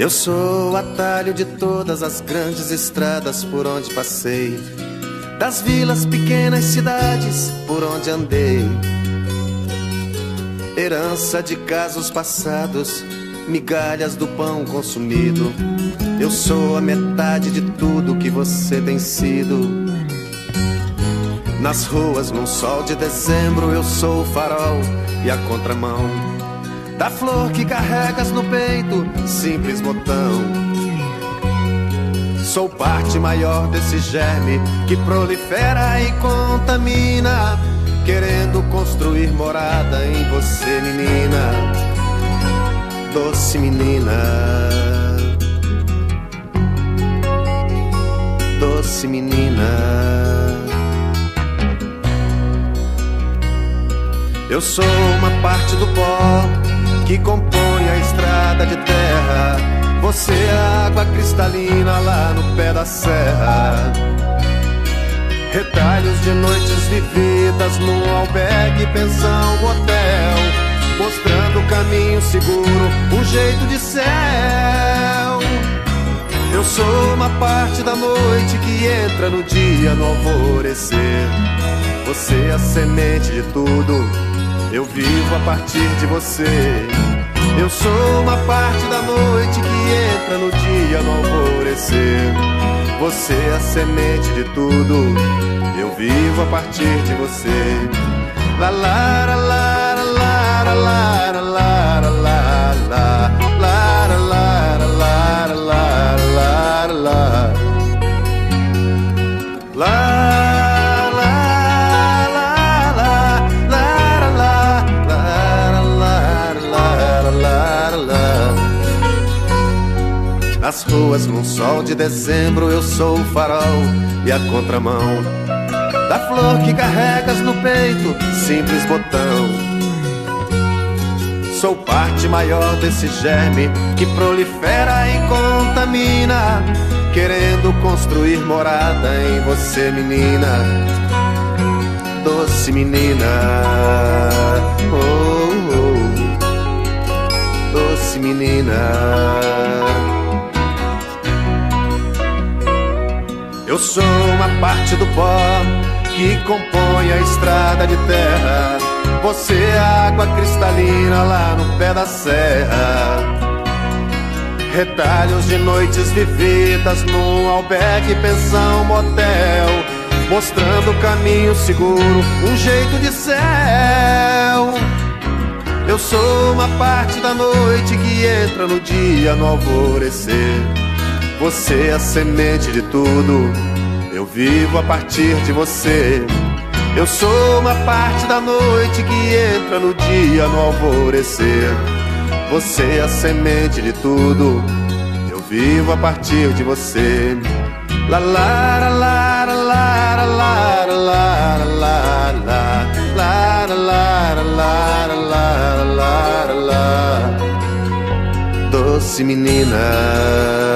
Eu sou o atalho de todas as grandes estradas por onde passei, das vilas, pequenas cidades por onde andei. Herança de casos passados, migalhas do pão consumido. Eu sou a metade de tudo que você tem sido. Nas ruas, num sol de dezembro, eu sou o farol e a contramão da flor que carregas no peito, simples botão. Sou parte maior desse germe que prolifera e contamina, querendo construir morada em você, menina, doce menina. Doce menina. Eu sou uma parte do pó que compõe a estrada de terra. Você é a água cristalina lá no pé da serra. Retalhos de noites vividas num albergue, pensão, hotel. Mostrando o caminho seguro, um jeito de céu. Eu sou uma parte da noite que entra no dia no alvorecer. Você é a semente de tudo eu vivo a partir de você. Eu sou uma parte da noite que entra no dia no alvorecer. Você é a semente de tudo. Eu vivo a partir de você. La la la la Nas ruas, num sol de dezembro, eu sou o farol e a contramão da flor que carregas no peito, simples botão. Sou parte maior desse germe que prolifera e contamina, querendo construir morada em você, menina, doce menina. Oh, oh, doce menina. Sou uma parte do pó que compõe a estrada de terra. Você é água cristalina lá no pé da serra. Retalhos de noites vividas num albergue, pensão, motel. Mostrando o caminho seguro, um jeito de céu. Eu sou uma parte da noite que entra no dia no alvorecer. Você é a semente de tudo. Eu vivo a partir de você. Eu sou uma parte da noite que entra no dia no alvorecer. Você é a semente de tudo. Eu vivo a partir de você. La la la la la la la la la la la la la la la la doce menina.